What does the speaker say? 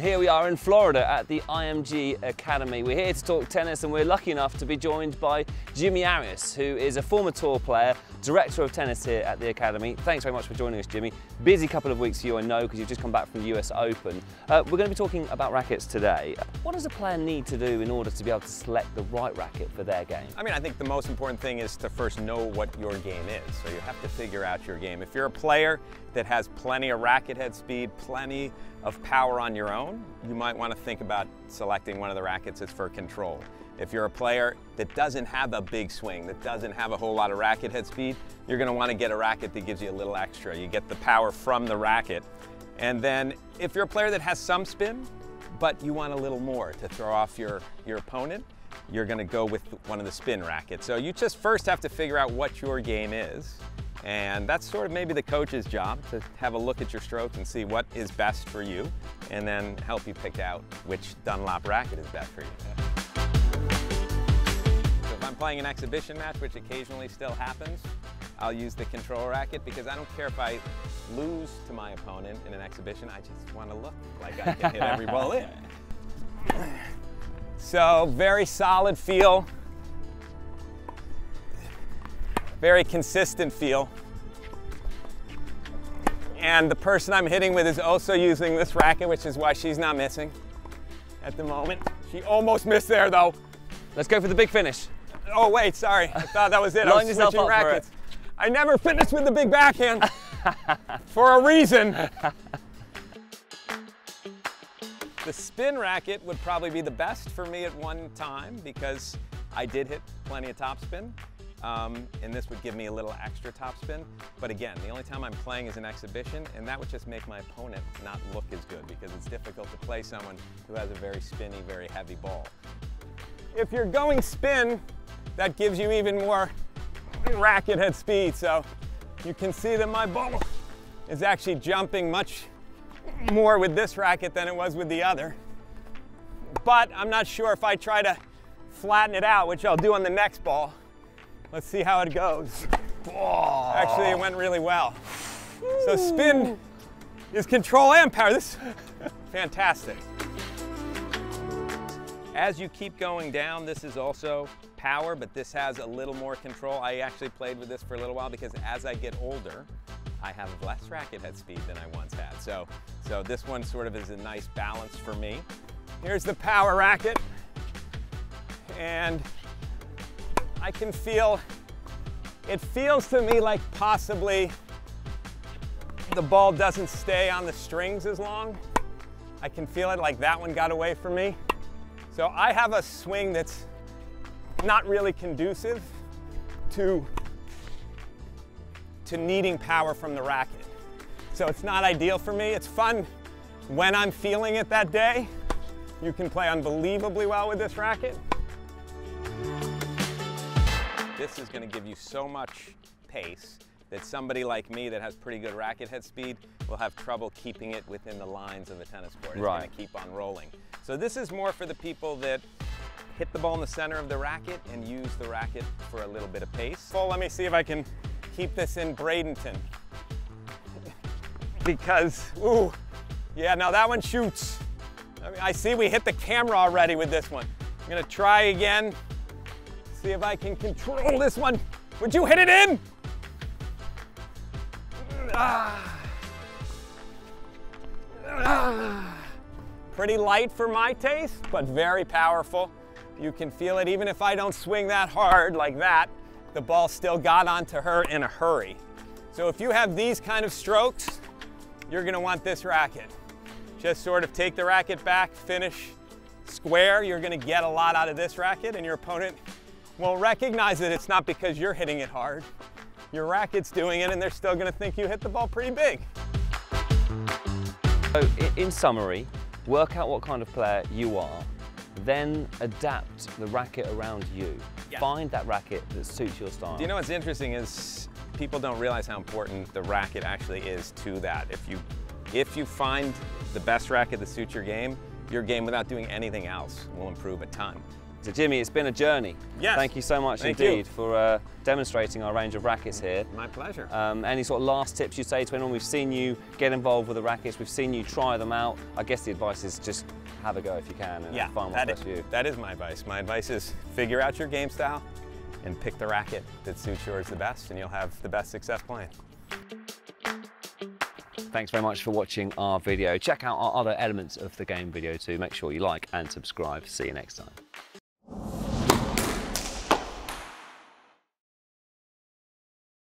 here we are in Florida at the IMG Academy. We're here to talk tennis and we're lucky enough to be joined by Jimmy Arias, who is a former tour player, director of tennis here at the Academy. Thanks very much for joining us, Jimmy. Busy couple of weeks for you, I know, because you've just come back from the US Open. Uh, we're going to be talking about rackets today. What does a player need to do in order to be able to select the right racket for their game? I mean, I think the most important thing is to first know what your game is. So you have to figure out your game. If you're a player that has plenty of racket head speed, plenty of power on your own, you might want to think about selecting one of the rackets that's for control. If you're a player that doesn't have a big swing, that doesn't have a whole lot of racket head speed, you're going to want to get a racket that gives you a little extra. You get the power from the racket. And then if you're a player that has some spin, but you want a little more to throw off your, your opponent, you're going to go with one of the spin rackets. So you just first have to figure out what your game is. And that's sort of maybe the coach's job to have a look at your stroke and see what is best for you and then help you pick out which Dunlop racket is best for you. So if I'm playing an exhibition match, which occasionally still happens, I'll use the control racket because I don't care if I lose to my opponent in an exhibition, I just want to look like I can hit every ball in. So very solid feel, very consistent feel. And the person I'm hitting with is also using this racket, which is why she's not missing at the moment. She almost missed there though. Let's go for the big finish. Oh wait, sorry, I thought that was it. I was switching rackets. I never finished with the big backhand for a reason. The spin racket would probably be the best for me at one time because I did hit plenty of topspin. Um, and this would give me a little extra topspin. But again, the only time I'm playing is an exhibition, and that would just make my opponent not look as good because it's difficult to play someone who has a very spinny, very heavy ball. If you're going spin, that gives you even more racket head speed. So you can see that my ball is actually jumping much more with this racket than it was with the other. But I'm not sure if I try to flatten it out, which I'll do on the next ball. Let's see how it goes. Actually, it went really well. So spin is control and power. This is fantastic. As you keep going down, this is also power, but this has a little more control. I actually played with this for a little while because as I get older, I have less racket head speed than I once had. So, so this one sort of is a nice balance for me. Here's the power racket. And I can feel, it feels to me like possibly the ball doesn't stay on the strings as long. I can feel it like that one got away from me. So I have a swing that's not really conducive to, to needing power from the racket. So it's not ideal for me. It's fun when I'm feeling it that day. You can play unbelievably well with this racket. This is gonna give you so much pace that somebody like me that has pretty good racket head speed will have trouble keeping it within the lines of the tennis court. It's Right. gonna keep on rolling. So this is more for the people that hit the ball in the center of the racket and use the racket for a little bit of pace. So let me see if I can keep this in Bradenton. because, ooh, yeah, now that one shoots. I, mean, I see we hit the camera already with this one. I'm gonna try again, see if I can control this one. Would you hit it in? Ah. Ah. Pretty light for my taste, but very powerful. You can feel it even if I don't swing that hard like that, the ball still got onto her in a hurry. So if you have these kind of strokes, you're gonna want this racket. Just sort of take the racket back, finish square. You're gonna get a lot out of this racket and your opponent will recognize that it's not because you're hitting it hard. Your racket's doing it and they're still gonna think you hit the ball pretty big. So, in summary, work out what kind of player you are, then adapt the racket around you. Yeah. Find that racket that suits your style. Do you know what's interesting is people don't realize how important the racket actually is to that. If you, if you find the best racket that suits your game, your game without doing anything else will improve a ton. So Jimmy, it's been a journey. Yes. Thank you so much Thank indeed you. for uh, demonstrating our range of rackets here. My pleasure. Um, any sort of last tips you'd say to anyone? We've seen you get involved with the rackets, we've seen you try them out. I guess the advice is just have a go if you can and yeah, find what's best for you. that is my advice. My advice is figure out your game style and pick the racket that suits yours the best, and you'll have the best success playing. Thanks very much for watching our video. Check out our other elements of the game video too. Make sure you like and subscribe. See you next time.